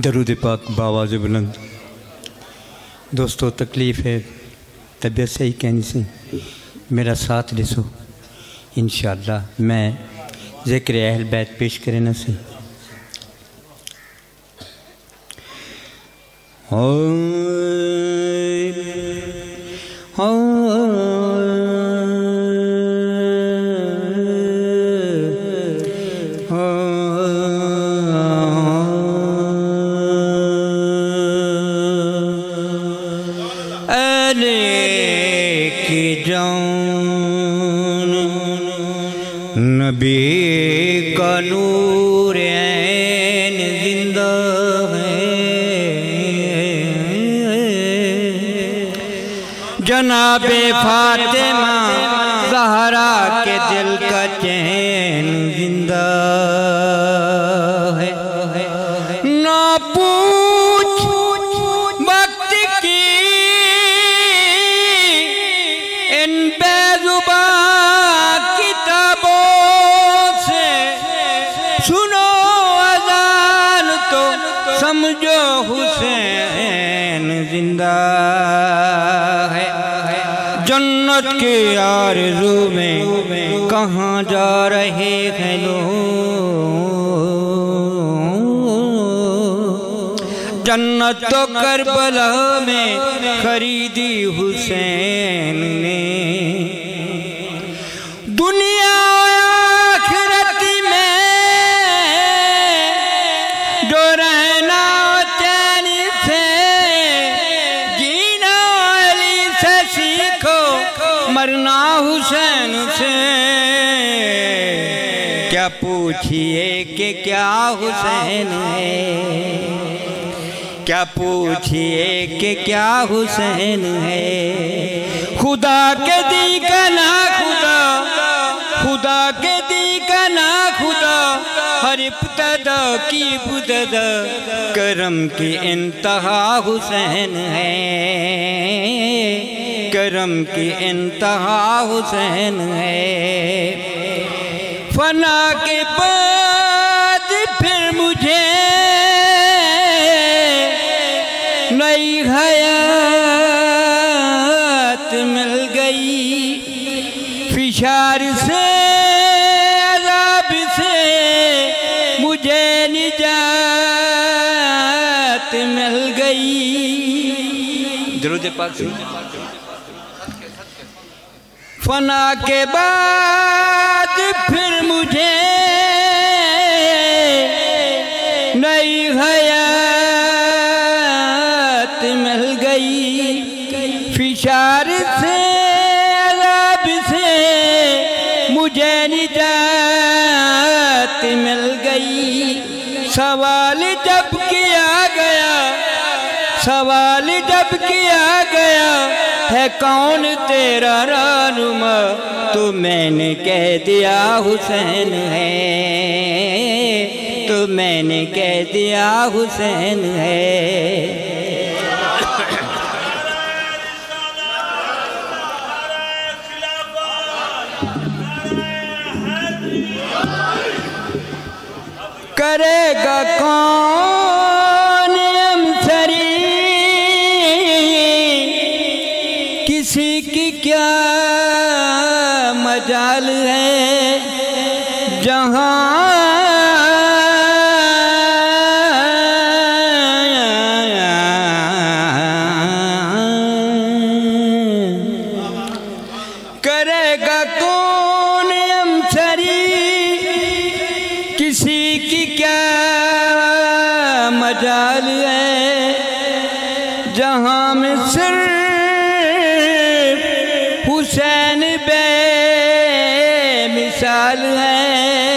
दरूद पाक बावाज बुलंद। दोस्तों, तकलीफ़ है, तबीयत सही कहनी से। मेरा साथ दिसो इन मैं ज़िक्र अहल बैत पेश करें न से नबी का ऐन ज़िंदा है। जनाबे फातिमा जहरा के दिल का चैन हुसैन ज़िंदा है। जन्नत के आरज़ू में कहाँ जा रहे हैं लोग? जन्नत तो करबला में खरीदी हुसैन ने। मरना हुसैन से। क्या पूछिए कि क्या हुसैन है? क्या पूछिए कि क्या हुसैन है? खुदा के दी का ना खुदा खुदा के दी का ना खुदा, हर इब्तदा की बुददा, करम की इंतहा हुसैन है। करम की इंतहा हुसैन है। फना के बाद फिर मुझे नई हयात मिल गई। फिशार से, अजाब से मुझे निजात मिल गई। दरूद पाक फना के बाद फिर मुझे नई हयात मिल गई। फिशार से अलाब से मुझे निजात मिल गई। सवाल जब किया गया, सवाल जब किया गया है कौन तेरा रानुमा? तो मैंने कह दिया हुसैन है। तो मैंने कह दिया हुसैन है। करेगा कौन किसी की क्या मजाल है? जहाँ करेगा कौन अमसरी किसी की क्या मजाल है? जहाँ में सिर्फ़ हुसैन बे मिसाल है।